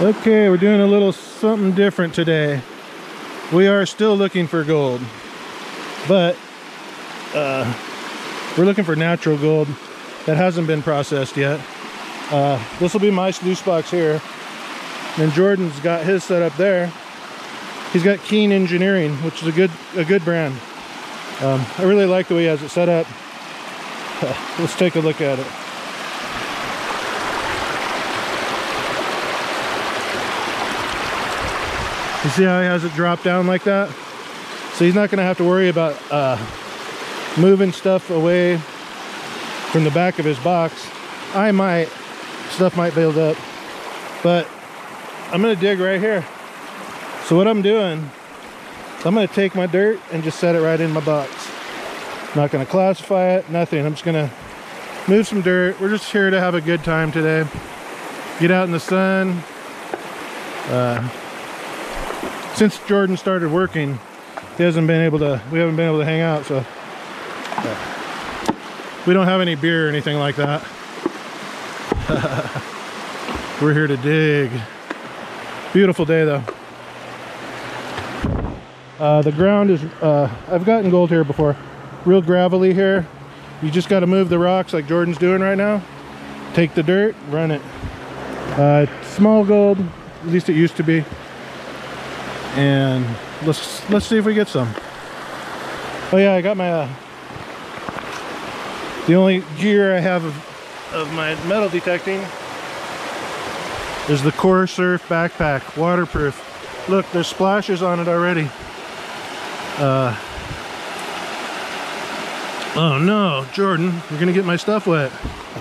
Okay, we're doing a little something different today. We are still looking for gold, but uh, we're looking for natural gold that hasn't been processed yet. Uh, this will be my sluice box here. And Jordan's got his set up there. He's got Keene Engineering, which is a good a good brand. Um, I really like the way he has it set up. Let's take a look at it. You see how he has it drop down like that? So he's not gonna have to worry about uh, moving stuff away from the back of his box. I might, stuff might build up, but I'm gonna dig right here. So what I'm doing, I'm gonna take my dirt and just set it right in my box. Not gonna classify it, nothing. I'm just gonna move some dirt. We're just here to have a good time today. Get out in the sun. Uh, since Jordan started working, he hasn't been able to, we haven't been able to hang out, so. Uh, we don't have any beer or anything like that. We're here to dig. Beautiful day though. Uh, the ground is, uh, I've gotten gold here before. Real gravelly here. You just got to move the rocks like Jordan's doing right now. Take the dirt, run it. Uh, small gold, at least it used to be. And let's let's see if we get some. Oh yeah, I got my, uh, the only gear I have of, of my metal detecting is the CorSurf backpack, waterproof. Look, there's splashes on it already. Uh, oh no, Jordan, you're gonna get my stuff wet.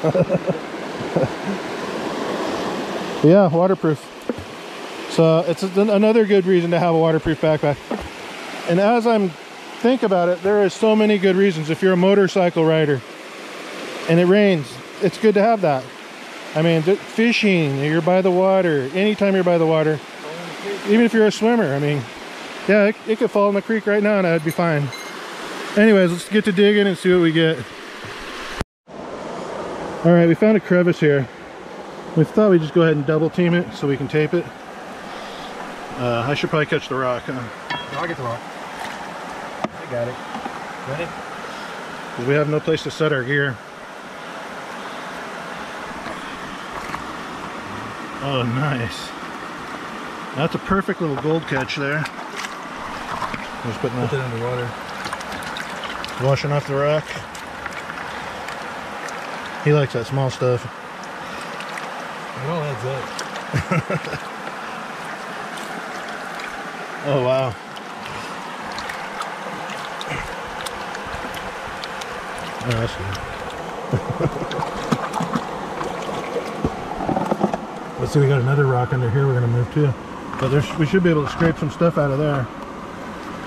yeah, waterproof. So it's another good reason to have a waterproof backpack. And as I'm think about it, there is so many good reasons. If you're a motorcycle rider and it rains, it's good to have that. I mean, fishing, you're by the water, anytime you're by the water, even if you're a swimmer, I mean, yeah, it, it could fall in the creek right now and I'd be fine. Anyways, let's get to digging and see what we get. All right, we found a crevice here. We thought we'd just go ahead and double team it so we can tape it. Uh, I should probably catch the rock, huh? I'll get the rock. I got it. Ready? Because we have no place to set our gear. Oh, nice. That's a perfect little gold catch there. Just putting Put it underwater. Washing off the rock. He likes that small stuff. It all adds up. oh wow. Oh, that's good. Let's see, we got another rock under here we're gonna move to. But there's, we should be able to scrape some stuff out of there.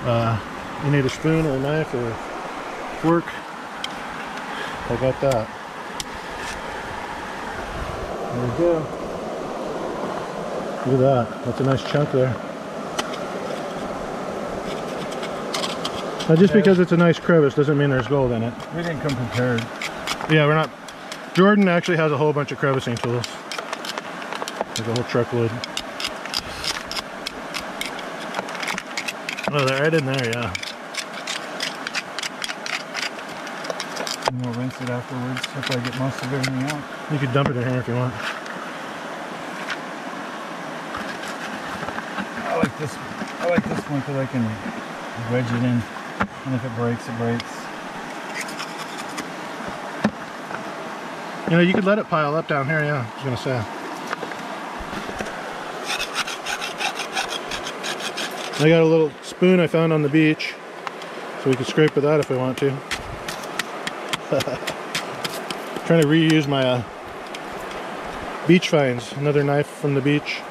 Uh, you need a spoon or a knife or a fork. I got that. There we go. Look at that. That's a nice chunk there. Now just because it's a nice crevice doesn't mean there's gold in it. We didn't come prepared. Yeah, we're not. Jordan actually has a whole bunch of crevicing tools. There's a whole truckload. Oh, they're right in there, yeah. And we'll rinse it afterwards after I get most of everything out. You could dump it in here if you want. I like this. I like this one because I can wedge it in, and if it breaks, it breaks. You know, you could let it pile up down here, yeah, I was gonna say. I got a little spoon I found on the beach, so we can scrape with that if we want to. Trying to reuse my uh, beach finds, another knife from the beach.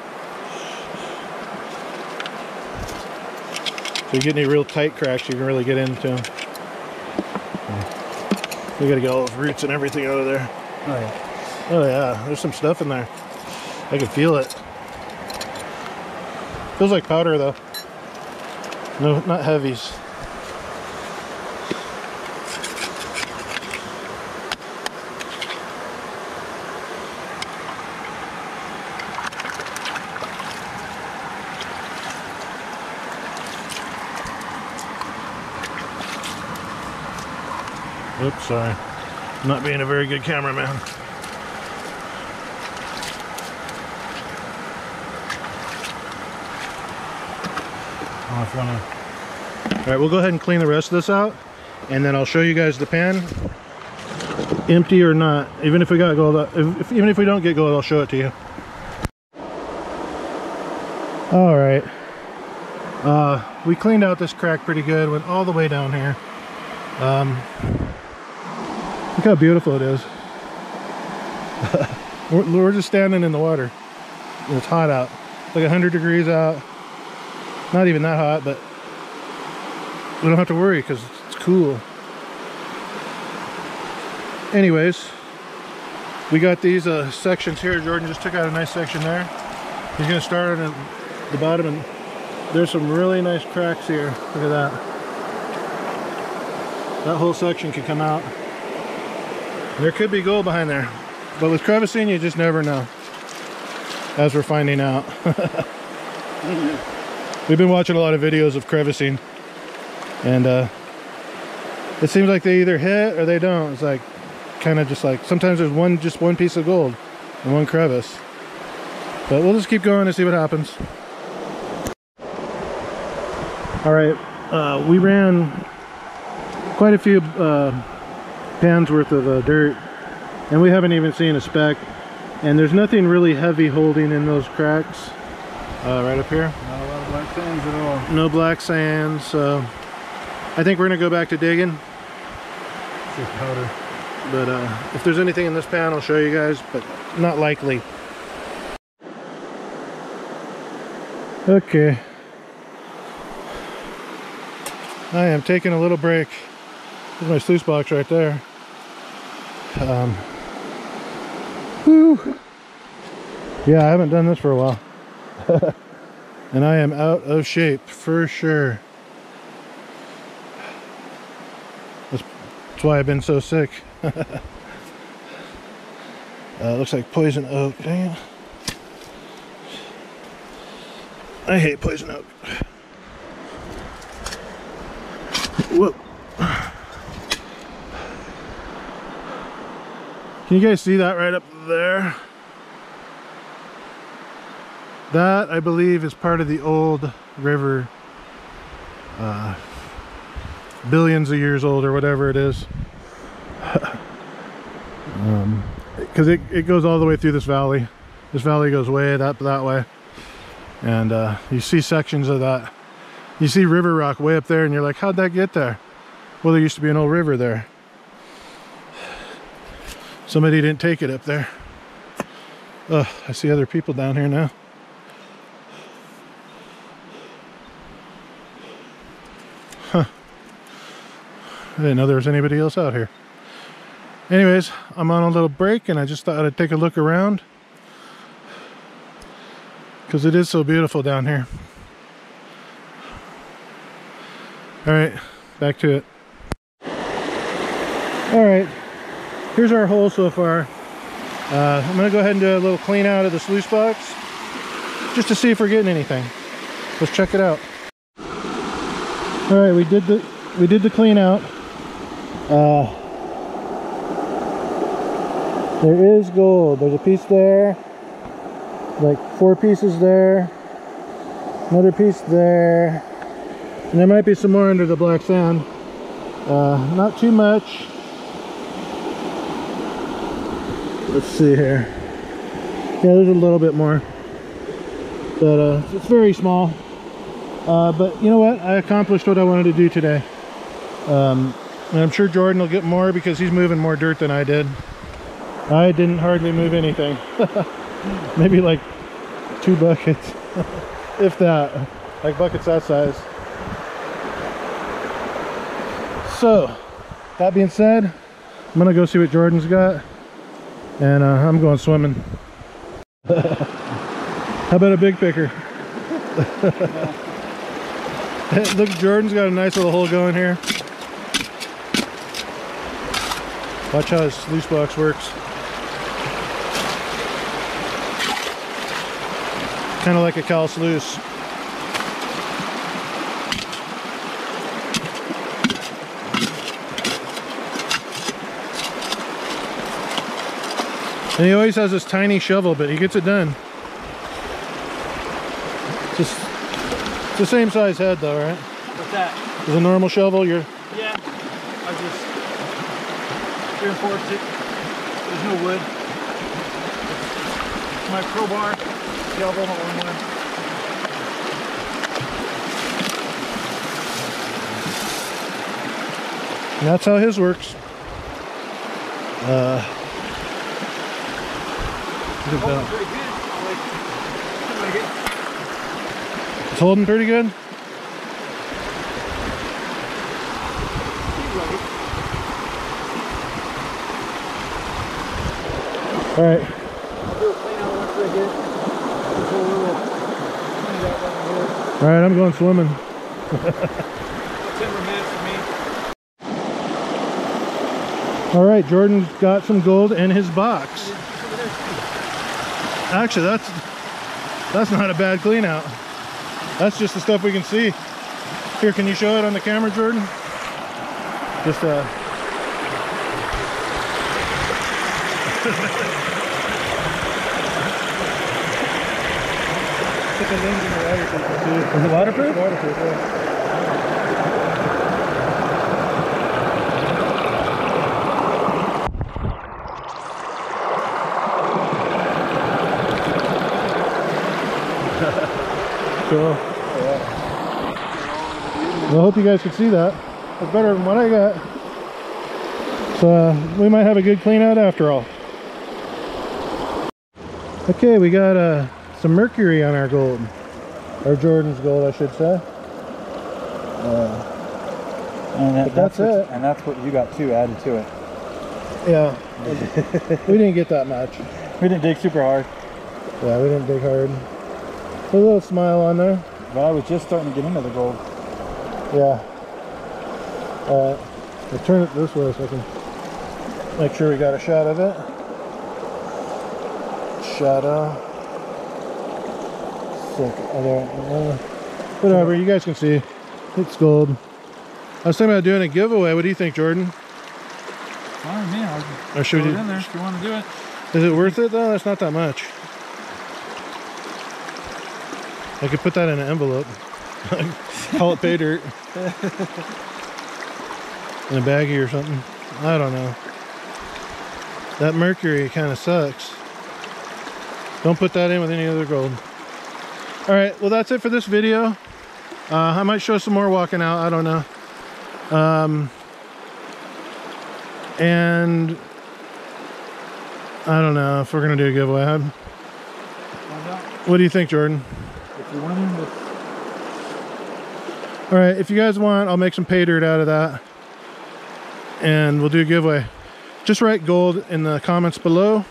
So you get any real tight cracks, you can really get into them. We gotta get all those roots and everything out of there. Oh yeah. Oh yeah, there's some stuff in there. I can feel it. Feels like powder though. No, not heavies. Oops, sorry. Not being a very good cameraman. You wanna, All right, we'll go ahead and clean the rest of this out, and then I'll show you guys the pan, empty or not. Even if we got gold, if, even if we don't get gold, I'll show it to you. All right, uh, we cleaned out this crack pretty good. Went all the way down here. Um, look how beautiful it is. we're, we're just standing in the water. It's hot out, like 100 degrees out. Not even that hot, but we don't have to worry because it's cool. Anyways, we got these uh, sections here. Jordan just took out a nice section there. He's going to start on the bottom and there's some really nice cracks here. Look at that. That whole section could come out. There could be gold behind there. But with crevicing, you just never know. As we're finding out. We've been watching a lot of videos of crevicing. And uh, it seems like they either hit or they don't. It's like kind of just like sometimes there's one just one piece of gold and one crevice. But we'll just keep going and see what happens. All right, uh, we ran quite a few uh, pans worth of uh, dirt and we haven't even seen a speck. And there's nothing really heavy holding in those cracks uh, right up here. not a lot of black sands at all. No black sands so I think we're gonna go back to digging. It's just powder. But uh, if there's anything in this pan, I'll show you guys, but not likely. Okay. I am taking a little break. There's my sluice box right there. Um, whew. Yeah, I haven't done this for a while. and I am out of shape for sure. That's, that's why I've been so sick. uh, looks like poison oak. Dang it. I hate poison oak. Whoa. Can you guys see that right up there? That, I believe, is part of the old river. Uh, billions of years old or whatever it is. um, because it, it goes all the way through this valley. This valley goes way up that way. And uh, you see sections of that. You see river rock way up there and you're like, how'd that get there? Well, there used to be an old river there. Somebody didn't take it up there. I see other people down here now. Huh. I didn't know there was anybody else out here. Anyways, I'm on a little break and I just thought I'd take a look around. Because it is so beautiful down here. Alright, back to it. Alright, here's our hole so far. Uh, I'm to go ahead and do a little clean out of the sluice box. Just to see if we're getting anything. Let's check it out. Alright, we did the we did the clean out. Uh, there is gold. There's a piece there. Like four pieces there. Another piece there. And there might be some more under the black sand. Uh, not too much. Let's see here. Yeah, there's a little bit more. But uh, it's very small. Uh, but you know what? I accomplished what I wanted to do today. Um, and I'm sure Jordan will get more because he's moving more dirt than I did. I didn't hardly move anything. Maybe like two buckets, if that. Like buckets that size. So, that being said, I'm gonna go see what Jordan's got. And uh, I'm going swimming. How about a big picker? Look, Jordan's got a nice little hole going here. Watch how this sluice box works. Kind of like a cow sluice. And he always has this tiny shovel, but he gets it done. Just it's the same size head though, right? What's that? Is a normal shovel, you're Yeah. I just reinforced it. There's no wood. It's my crowbar, shovel, all in one. and that's how his works. Uh look at that. pretty good. I like, I like it. It's holding pretty good. You like it. All right. I'll do a clean out once I get this whole little cleaned out right here. All right, I'm going swimming. Ten more for me. All right, Jordan's got some gold in his box. Actually, that's that's not a bad clean out. That's just the stuff we can see. Here, can you show it on the camera, Jordan? Just uh Put the lens in the water so you can see it. Is it waterproof? Waterproof, yeah. Cool. Well, I hope you guys can see that. It's better than what I got. So uh, we might have a good clean out after all. Okay, we got uh, some mercury on our gold. Or Jordan's gold, I should say. Uh, And But that's what, it. And that's what you got too added to it. yeah, we didn't get that much. We didn't dig super hard, Yeah, we didn't dig hard. Put a little smile on there. but I was just starting to get into the gold. Yeah. Alright. We'll turn it this way so I can make sure we got a shot of it. Shadow. Sick. Oh, there. Uh, whatever, you guys can see. It's gold. I was thinking about doing a giveaway. What do you think, Jordan? Fine, man. I'll Or should throw in there if you want to do it. is it worth it though? That's not that much. I could put that in an envelope. Call it pay dirt. in a baggie or something. I don't know. That mercury kind of sucks. Don't put that in with any other gold. All right, well that's it for this video. Uh, I might show some more walking out. I don't know. Um, and I don't know if we're gonna do a giveaway. What do you think, Jordan? If you win, let's All right, if you guys want, I'll make some pay dirt out of that. And we'll do a giveaway. Just write gold in the comments below.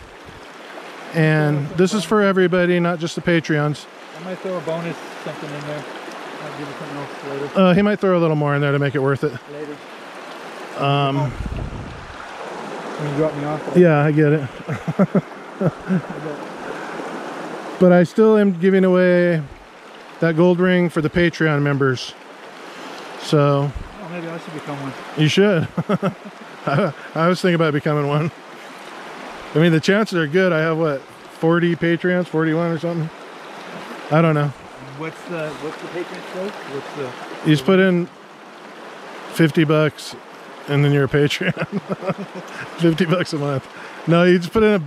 And this is for everybody, not just the Patreons. I might throw a bonus something in there. I'll give you something else later. Uh, he might throw a little more in there to make it worth it. Later. Um, When you drop me off. yeah, I get it. but I still am giving away that gold ring for the Patreon members. So Oh, maybe I should become one. You should. I, I was thinking about becoming one. I mean, the chances are good. I have what, 40 Patreons, 41 or something? I don't know. What's the what's the stake? What's the You just put in 50 bucks and then you're a Patreon. 50 bucks a month. No, you just put in a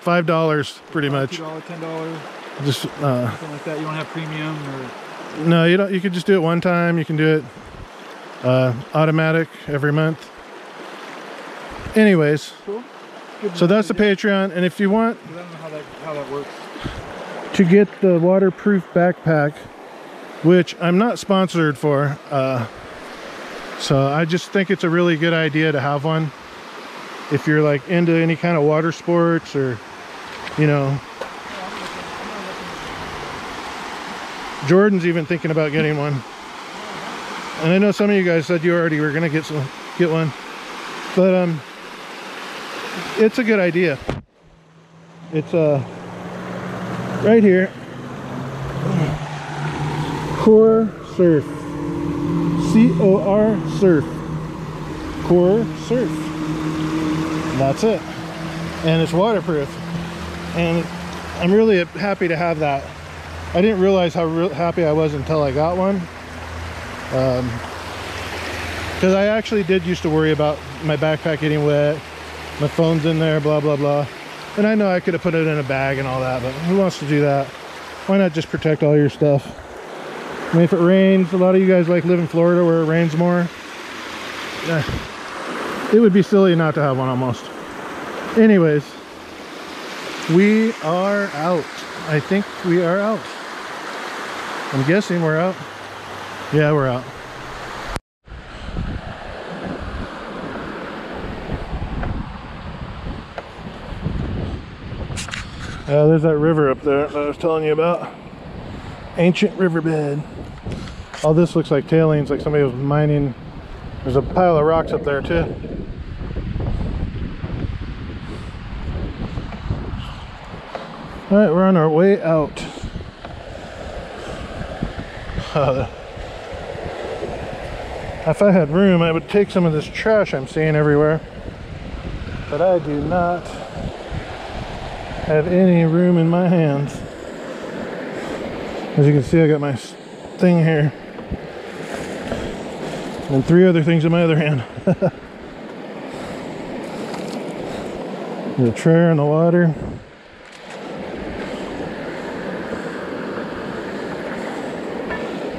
five dollars pretty much. ten dollar, Just uh, something like that? You don't have premium or no, you don't. You can just do it one time. You can do it uh, automatic every month. Anyways, cool. So that's the Patreon, and if you want I don't know how that how that works. to get the waterproof backpack, which I'm not sponsored for. Uh, so I just think it's a really good idea to have one if you're like into any kind of water sports or, you know. Jordan's even thinking about getting one. And I know some of you guys said you already were gonna get some, get one, but um, it's a good idea. It's uh right here. Core Surf. C O R Surf. Core Surf. That's it. And it's waterproof. and I'm really happy to have that. I didn't realize how happy I was until I got one. Because I actually did used to worry about my backpack getting wet, my phone's in there, blah, blah, blah. And I know I could have put it in a bag and all that, but who wants to do that? Why not just protect all your stuff? I mean, if it rains, a lot of you guys like live in Florida where it rains more. Eh, It would be silly not to have one almost. Anyways, we are out. I think we are out. I'm guessing we're out. Yeah, we're out. Uh, there's that river up there that I was telling you about. Ancient riverbed. All this looks like tailings, like somebody was mining. There's a pile of rocks up there too. All right, we're on our way out. Uh, if I had room, I would take some of this trash I'm seeing everywhere. But I do not have any room in my hands. As you can see, I got my thing here. And three other things in my other hand. the tray in the water.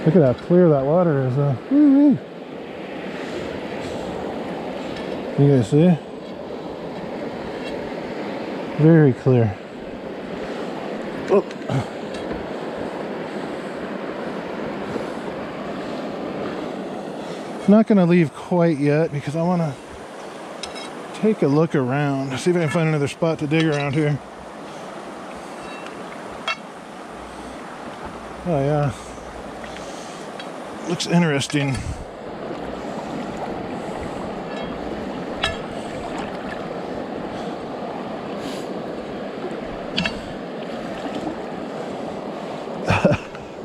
Look at how clear that water is though. Woo-wee. You guys see? Very clear. Oh. Not to leave quite yet because I want to take a look around, see if I can find another spot to dig around here. Oh yeah. Looks interesting.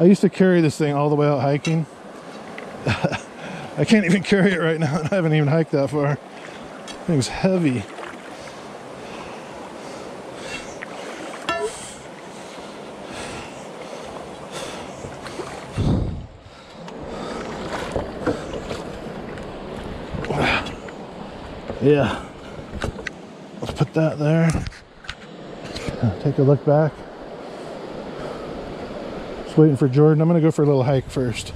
I used to carry this thing all the way out hiking. I can't even carry it right now, and I haven't even hiked that far. It was heavy. Yeah. Let's put that there. Take a look back. Just waiting for Jordan. I'm gonna go for a little hike first.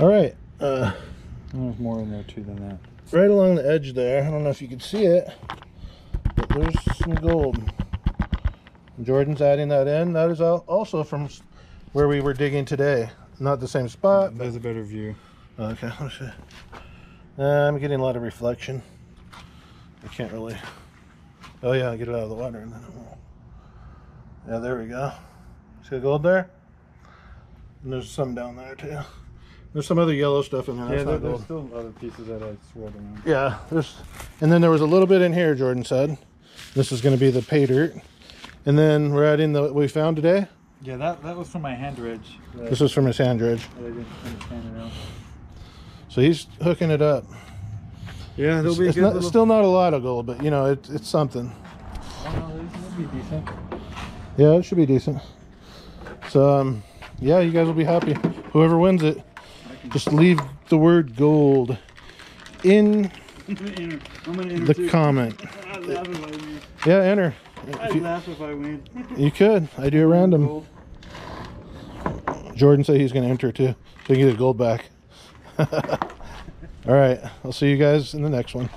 All right. Uh, There's more in there too than that. right along the edge there. I don't know if you can see it, but there's some gold. Jordan's adding that in. That is also from where we were digging today. Not the same spot. but- There's a better view. Okay, let's see. Uh, I'm getting a lot of reflection. I can't really. Oh yeah, I get it out of the water and then it won't. Yeah, there we go. See the gold there? And there's some down there too. There's some other yellow stuff in there. Yeah, there, there's still other pieces that I swirled around. Yeah, there's, and then there was a little bit in here. Jordan said, "This is going to be the pay dirt," and then we're adding the what we found today. Yeah, that that was from my hand dredge. This was from his hand dredge, that I didn't understand around. so he's hooking it up. Yeah, It's, it's not, still not a lot of gold, but you know, it, it's something. Oh, no, this will be decent. Yeah, it should be decent. So, um, yeah, you guys will be happy. Whoever wins it, just leave the word gold in the comment. Yeah, enter. I'd laugh if I win. you could. I do a random. Jordan said he's going to enter too, so you can get his gold back. All right, I'll see you guys in the next one.